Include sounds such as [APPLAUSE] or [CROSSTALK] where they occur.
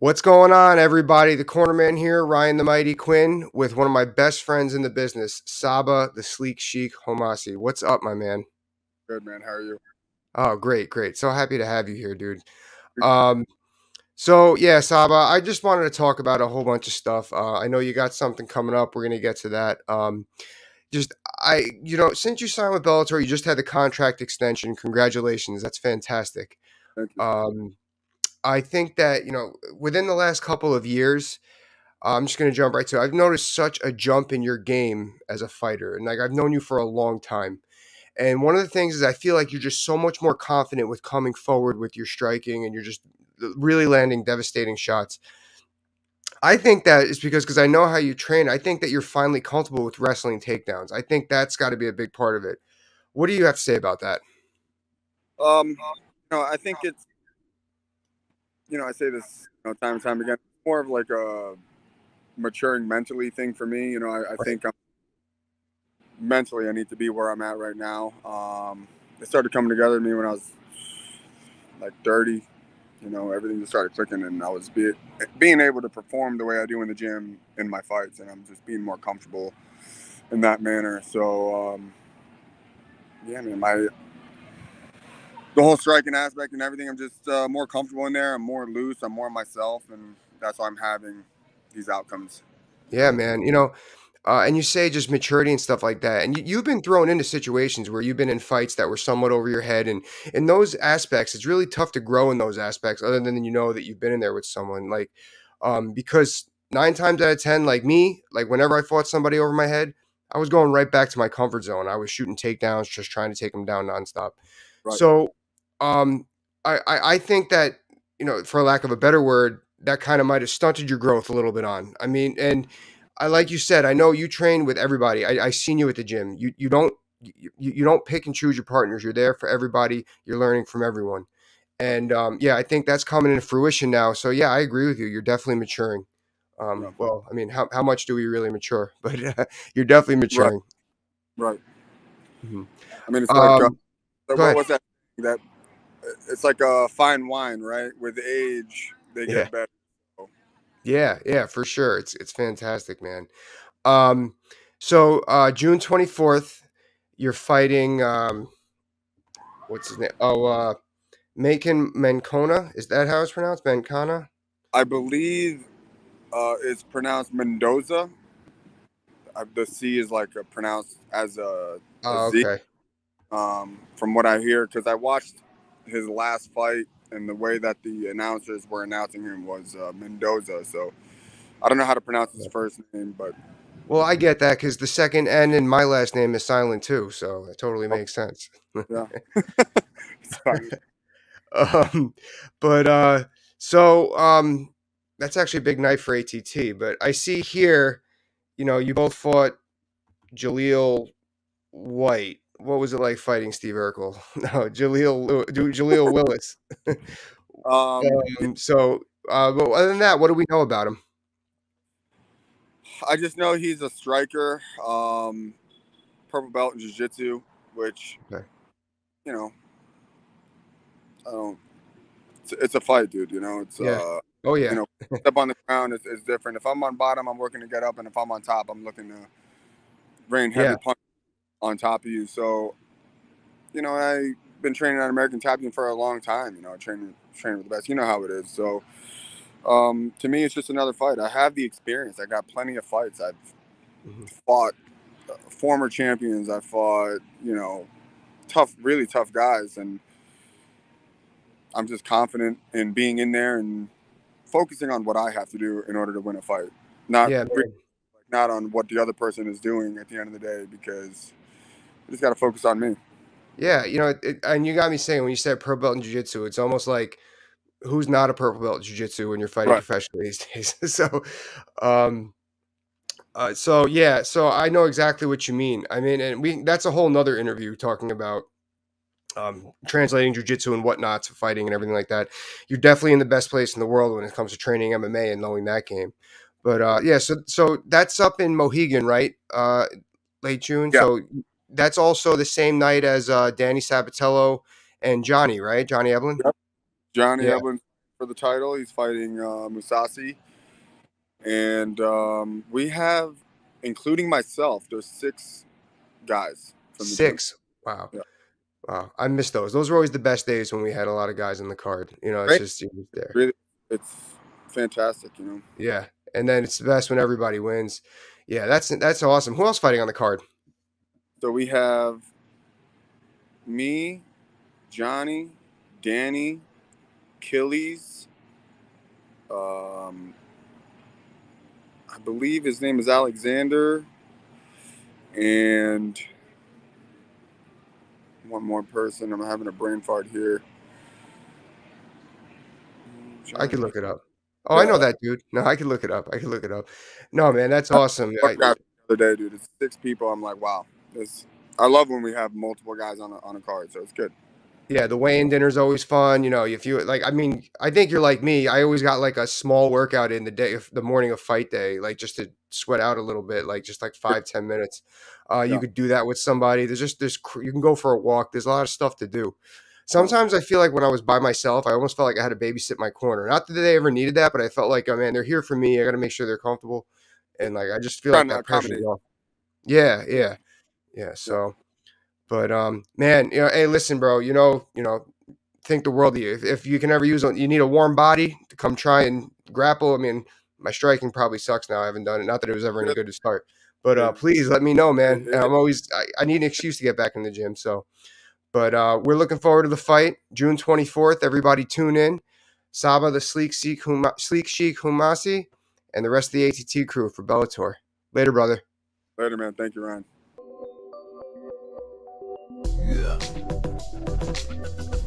What's going on, everybody? The cornerman here, Ryan the Mighty Quinn, with one of my best friends in the business, Sabah the Sleek Sheik Homasi. What's up, my man? Good man. How are you? Oh, great, great. So happy to have you here, dude. Um, so yeah, Sabah, I just wanted to talk about a whole bunch of stuff. Uh, I know you got something coming up. We're gonna get to that. Um, just I, you know, since you signed with Bellator, you just had the contract extension. Congratulations, that's fantastic. Um, I think that you know within the last couple of years, I'm just going to jump right to. it. I've noticed such a jump in your game as a fighter, and like I've known you for a long time. And one of the things is I feel like you're just so much more confident with coming forward with your striking, and you're just really landing devastating shots. I think that is because because I know how you train. I think that you're finally comfortable with wrestling takedowns. I think that's got to be a big part of it. What do you have to say about that? Um, no, I think it's, you know, I say this you know, time and time again. More of like a maturing mentally thing for me. You know, I, I think I'm, mentally I need to be where I'm at right now. Um, it started coming together to me when I was like 30. You know, everything just started clicking, and I was be, being able to perform the way I do in the gym in my fights, and I'm just being more comfortable in that manner. So, um, yeah, man, my the whole striking aspect and everything, I'm just uh, more comfortable in there. I'm more loose. I'm more myself, and that's why I'm having these outcomes. Yeah, man. You know, uh, and you say just maturity and stuff like that. And you, you've been thrown into situations where you've been in fights that were somewhat over your head. And in those aspects, it's really tough to grow in those aspects, other than you know that you've been in there with someone. Like, um, because nine times out of 10, like me, like whenever I fought somebody over my head, I was going right back to my comfort zone. I was shooting takedowns, just trying to take them down nonstop. Right. So, um, I, I, I think that, you know, for lack of a better word, that kind of might have stunted your growth a little bit on. I mean, and I like you said, I know you train with everybody. I, I seen you at the gym. You you don't you, you don't pick and choose your partners. You're there for everybody. You're learning from everyone. And um, yeah, I think that's coming into fruition now. So yeah, I agree with you. You're definitely maturing. Um, well, I mean, how, how much do we really mature? [LAUGHS] But uh, you're definitely maturing. Right. Mhm. I mean, it's like uh, Um, what was that? That it's like a fine wine, right? With age, they get Yeah. better. Yeah, yeah, for sure. It's it's fantastic, man. Um, so uh, June 24th, you're fighting. Um, what's his name? Oh, uh, Macon Mendonca. Is that how it's pronounced? Mendonca. I believe uh, it's pronounced Mendoza. Uh, the C is like pronounced as a, Oh, a Z. okay. um, from what I hear, because I watched his last fight and the way that the announcers were announcing him was uh, Mendoza. So I don't know how to pronounce his first name, but Well, I get that because the second N in my last name is silent too, so it totally Oh. makes sense. yeah. [LAUGHS] [LAUGHS] um, but uh, so um, that's actually a big night for ATT. But I see here, you know, you both fought Jaleel White. What was it like fighting Steve Urkel? [LAUGHS] No, Jaleel Jaleel [LAUGHS] Willis. [LAUGHS] Um, Um, so, uh, but other than that, what do we know about him? I just know he's a striker, um, purple belt in jiu-jitsu, which, Okay. you know, I don't. It's, it's a fight, dude. You know, it's Yeah. uh, Oh yeah, You know, step on the ground is, is different. If I'm on bottom, I'm working to get up, and if I'm on top, I'm looking to rain heavy Yeah. punch on top of you. So, you know, I've been training on American Top Team for a long time. You know, training training with the best. You know how it is. So, um, to me, it's just another fight. I have the experience. I got plenty of fights. I've Mhm. fought uh, former champions. I fought, you know, tough, really tough guys, and I'm just confident in being in there and focusing on what I have to do in order to win a fight. Not yeah, not on what the other person is doing at the end of the day because I just got to focus on me. yeah. You know, it, and you got me saying when you said purple belt in jiu-jitsu, it's almost like who's not a purple belt in jiu-jitsu when you're fighting Right. professionally these days. [LAUGHS] so, um, uh, so yeah, so I know exactly what you mean. I mean, and we that's a whole nother interview talking about um, translating jujitsu and whatnot to fighting and everything like that. You're definitely in the best place in the world when it comes to training MMA and knowing that game. But uh, yeah, so so that's up in Mohegan, right? Uh, late June. Yeah. So that's also the same night as uh, Danny Sabatello and Johnny, right? Johnny Eblen. Yep. Johnny Yeah. Eblen for the title. He's fighting uh, Mousasi, and um, we have, including myself, there's six guys. From the gym. Six. Wow. Yeah. Wow. I miss those. Those were always the best days when we had a lot of guys in the card. You know, it's Right. just there. Really, it's fantastic. You know. Yeah. And then it's the best when everybody wins. Yeah, that's that's awesome. Who else fighting on the card? So we have me, Johnny, Danny, Killies. Um, I believe his name is Alexander, and one more person. I'm having a brain fart here. I could look it up. Oh, I know that dude. No, I can look it up. I can look it up. No, man, that's awesome. I- the other day, dude. It's six people. I'm like, wow. This. I love when we have multiple guys on a, on a card, so it's good. Yeah, the weigh-in dinner's always fun. You know, if you like, I mean, I think you're like me. I always got like a small workout in the day, of the morning of fight day, like just to sweat out a little bit, like just like five, ten minutes. Uh, you could do that with somebody. There's just there's you can go for a walk. There's a lot of stuff to do. Sometimes I feel like when I was by myself, I almost felt like I had to babysit my corner. Not that they ever needed that, but I felt like, oh man, they're here for me. I got to make sure they're comfortable, and like I just feel like Trying that off. Yeah, yeah, yeah. So, but um, man, you know, hey, listen, bro. You know, you know, think the world of you. If, if you can ever use a, you need a warm body to come try and grapple. I mean, my striking probably sucks now. I haven't done it. Not that it was ever any good to start, but uh, please let me know, man. And I'm always I, I need an excuse to get back in the gym. So, but uh, we're looking forward to the fight, June 24th. Everybody tune in. Sabah, the sleek Sheik, Huma, sleek Sheik Homasi, and the rest of the ATT crew for Bellator. Later, brother. Later, man. Thank you, Ryan. Thank you.